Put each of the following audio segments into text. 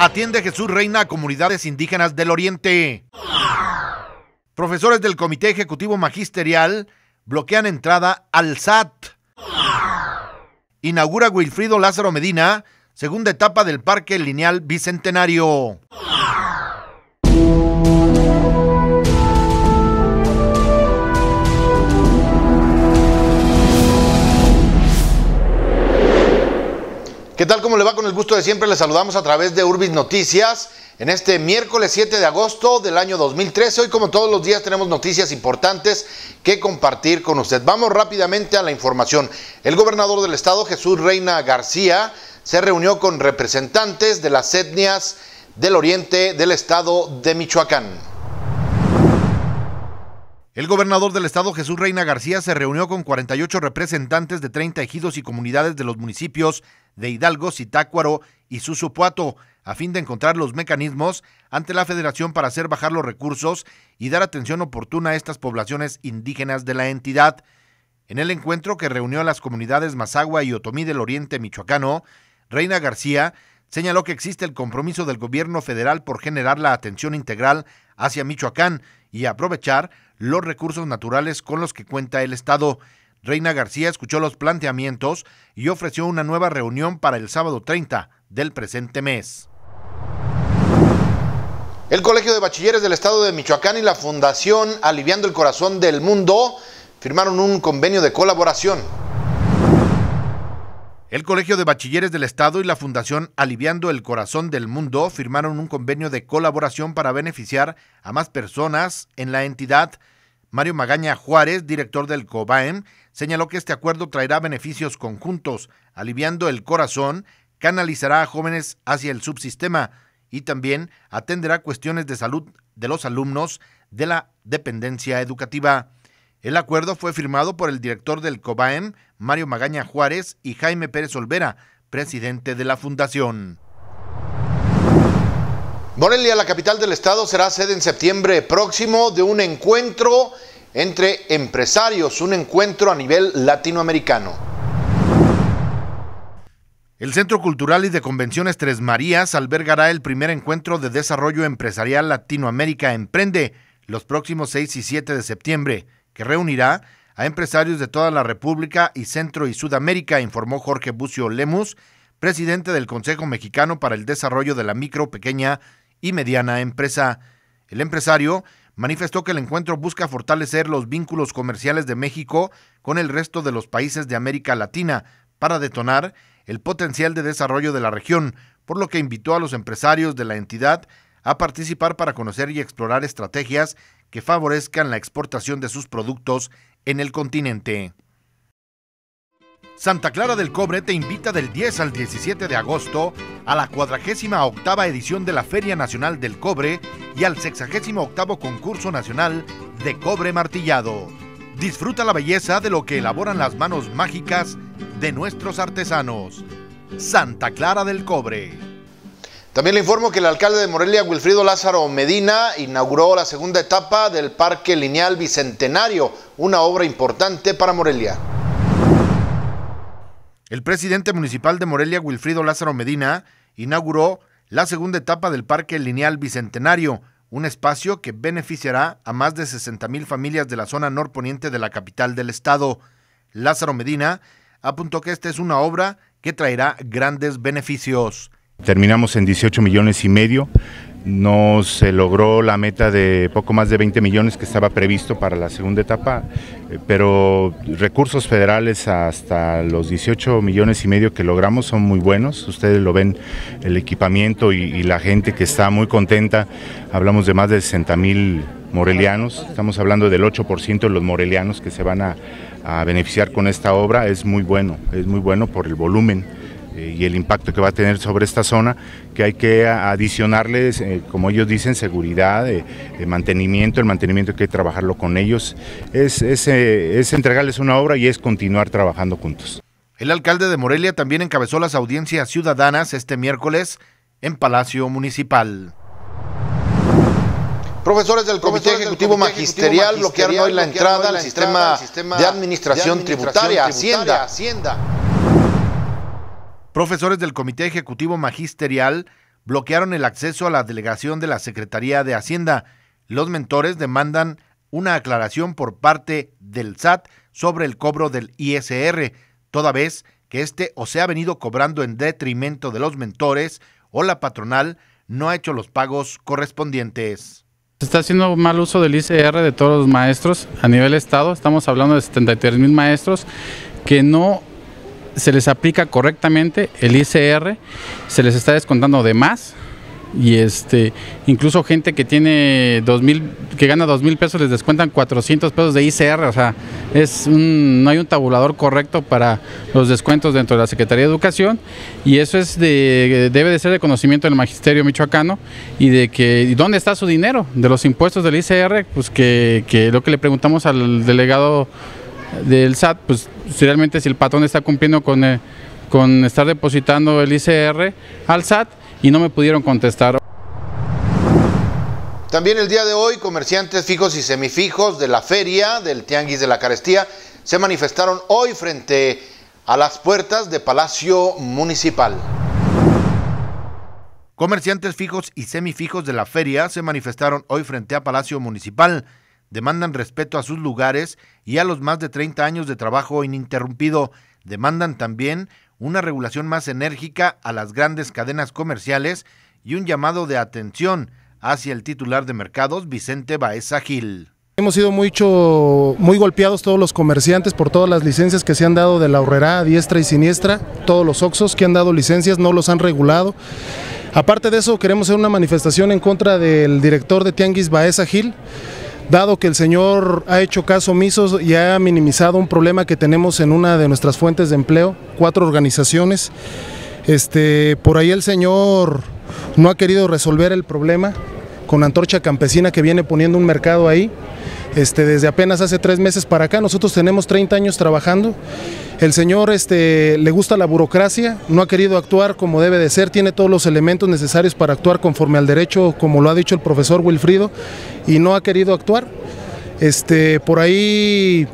Atiende Jesús Reina a comunidades indígenas del Oriente. Profesores del Comité Ejecutivo Magisterial bloquean entrada al SAT. Inaugura Wilfrido Lázaro Medina, segunda etapa del Parque Lineal Bicentenario. ¿Qué tal? ¿Cómo le va? Con el gusto de siempre le saludamos a través de Urbis Noticias en este miércoles 7 de agosto del año 2013. Hoy como todos los días tenemos noticias importantes que compartir con usted. Vamos rápidamente a la información. El gobernador del estado, Jesús Reina García, se reunió con representantes de las etnias del oriente del estado de Michoacán. El gobernador del estado, Jesús Reina García, se reunió con 48 representantes de 30 ejidos y comunidades de los municipios de Hidalgo, Zitácuaro y Susupuato, a fin de encontrar los mecanismos ante la federación para hacer bajar los recursos y dar atención oportuna a estas poblaciones indígenas de la entidad. En el encuentro que reunió a las comunidades Mazagua y Otomí del Oriente Michoacano, Reina García señaló que existe el compromiso del gobierno federal por generar la atención integral hacia Michoacán y aprovechar los recursos naturales con los que cuenta el Estado. Reina García escuchó los planteamientos y ofreció una nueva reunión para el sábado 30 del presente mes. El Colegio de Bachilleres del Estado de Michoacán y la Fundación Aliviando el Corazón del Mundo firmaron un convenio de colaboración. El Colegio de Bachilleres del Estado y la Fundación Aliviando el Corazón del Mundo firmaron un convenio de colaboración para beneficiar a más personas en la entidad. Mario Magaña Juárez, director del COBAEM, señaló que este acuerdo traerá beneficios conjuntos, aliviando el corazón, canalizará a jóvenes hacia el subsistema y también atenderá cuestiones de salud de los alumnos de la dependencia educativa. El acuerdo fue firmado por el director del COBAEM, Mario Magaña Juárez, y Jaime Pérez Olvera, presidente de la fundación. Morelia, la capital del estado, será sede en septiembre próximo de un encuentro entre empresarios, un encuentro a nivel latinoamericano. El Centro Cultural y de Convenciones Tres Marías albergará el primer encuentro de desarrollo empresarial Latinoamérica Emprende los próximos 6 y 7 de septiembre, que reunirá a empresarios de toda la República y Centro y Sudamérica, informó Jorge Bucio Lemus, presidente del Consejo Mexicano para el Desarrollo de la Micro, Pequeña y Mediana Empresa. El empresario manifestó que el encuentro busca fortalecer los vínculos comerciales de México con el resto de los países de América Latina para detonar el potencial de desarrollo de la región, por lo que invitó a los empresarios de la entidad a participar para conocer y explorar estrategias que favorezcan la exportación de sus productos en el continente. Santa Clara del Cobre te invita del 10 al 17 de agosto a la 48 edición de la Feria Nacional del Cobre y al 68 concurso nacional de cobre martillado. Disfruta la belleza de lo que elaboran las manos mágicas de nuestros artesanos. Santa Clara del Cobre. También le informo que el alcalde de Morelia, Wilfrido Lázaro Medina, inauguró la segunda etapa del Parque Lineal Bicentenario, una obra importante para Morelia. El presidente municipal de Morelia, Wilfrido Lázaro Medina, inauguró la segunda etapa del Parque Lineal Bicentenario, un espacio que beneficiará a más de 60 mil familias de la zona norponiente de la capital del estado. Lázaro Medina apuntó que esta es una obra que traerá grandes beneficios. Terminamos en 18 millones y medio, no se logró la meta de poco más de 20 millones que estaba previsto para la segunda etapa, eh, pero recursos federales hasta los 18 millones y medio que logramos son muy buenos. Ustedes lo ven, el equipamiento y, la gente que está muy contenta. Hablamos de más de 60 mil morelianos, estamos hablando del 8% de los morelianos que se van a, beneficiar con esta obra. Es muy bueno, es muy bueno por el volumen y el impacto que va a tener sobre esta zona, que hay que adicionarles, eh, como ellos dicen, seguridad, de mantenimiento, el mantenimiento hay que trabajarlo con ellos, es, eh, es entregarles una obra y es continuar trabajando juntos. El alcalde de Morelia también encabezó las audiencias ciudadanas este miércoles en Palacio Municipal. Profesores del Comité Ejecutivo Magisterial bloquearon hoy la entrada al sistema de administración tributaria, Hacienda. Profesores del Comité Ejecutivo Magisterial bloquearon el acceso a la delegación de la Secretaría de Hacienda. Los mentores demandan una aclaración por parte del SAT sobre el cobro del ISR, toda vez que este o se ha venido cobrando en detrimento de los mentores o la patronal no ha hecho los pagos correspondientes. Se está haciendo mal uso del ICR de todos los maestros a nivel estado. Estamos hablando de 73 mil maestros que no se les aplica correctamente el ICR, se les está descontando de más y este incluso gente que tiene dos mil que gana dos mil pesos les descuentan 400 pesos de ICR o sea es no hay un tabulador correcto para los descuentos dentro de la Secretaría de Educación y eso es de debe de ser de conocimiento del magisterio michoacano y de que dónde está su dinero de los impuestos del ICR pues que, que lo que le preguntamos al delegado del SAT pues si realmente si el patrón está cumpliendo con eh, con estar depositando el ICR al SAT y no me pudieron contestar. También el día de hoy, comerciantes fijos y semifijos de la feria del Tianguis de la Carestía se manifestaron hoy frente a las puertas de Palacio Municipal. Comerciantes fijos y semifijos de la feria se manifestaron hoy frente a Palacio Municipal. Demandan respeto a sus lugares y a los más de 30 años de trabajo ininterrumpido. Demandan también una regulación más enérgica a las grandes cadenas comerciales y un llamado de atención hacia el titular de mercados, Vicente Baeza Gil. Hemos sido mucho, muy golpeados todos los comerciantes por todas las licencias que se han dado de la horrera a diestra y siniestra, todos los Oxos que han dado licencias no los han regulado. Aparte de eso, queremos hacer una manifestación en contra del director de Tianguis Baeza Gil, dado que el señor ha hecho caso omiso y ha minimizado un problema que tenemos en una de nuestras fuentes de empleo, cuatro organizaciones. Este, por ahí el señor no ha querido resolver el problema con Antorcha Campesina que viene poniendo un mercado ahí. Este, desde apenas hace tres meses para acá, nosotros tenemos 30 años trabajando. El señor este, le gusta la burocracia, no ha querido actuar como debe de ser, tiene todos los elementos necesarios para actuar conforme al derecho, como lo ha dicho el profesor Wilfrido, y no ha querido actuar. Este, por ahí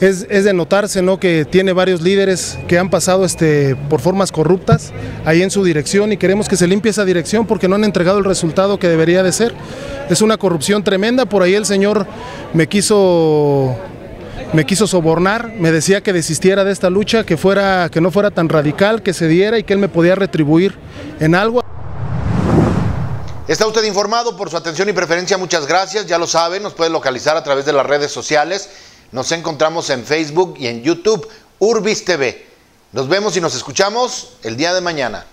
es, de notarse ¿no? que tiene varios líderes que han pasado este, por formas corruptas ahí en su dirección y queremos que se limpie esa dirección porque no han entregado el resultado que debería de ser. Es una corrupción tremenda, por ahí el señor me quiso me quiso sobornar, me decía que desistiera de esta lucha, que fuera que no fuera tan radical, que se diera y que él me podía retribuir en algo. Está usted informado por su atención y preferencia, muchas gracias, ya lo sabe, nos puede localizar a través de las redes sociales nos encontramos en Facebook y en YouTube, Urbis TV. Nos vemos y nos escuchamos el día de mañana.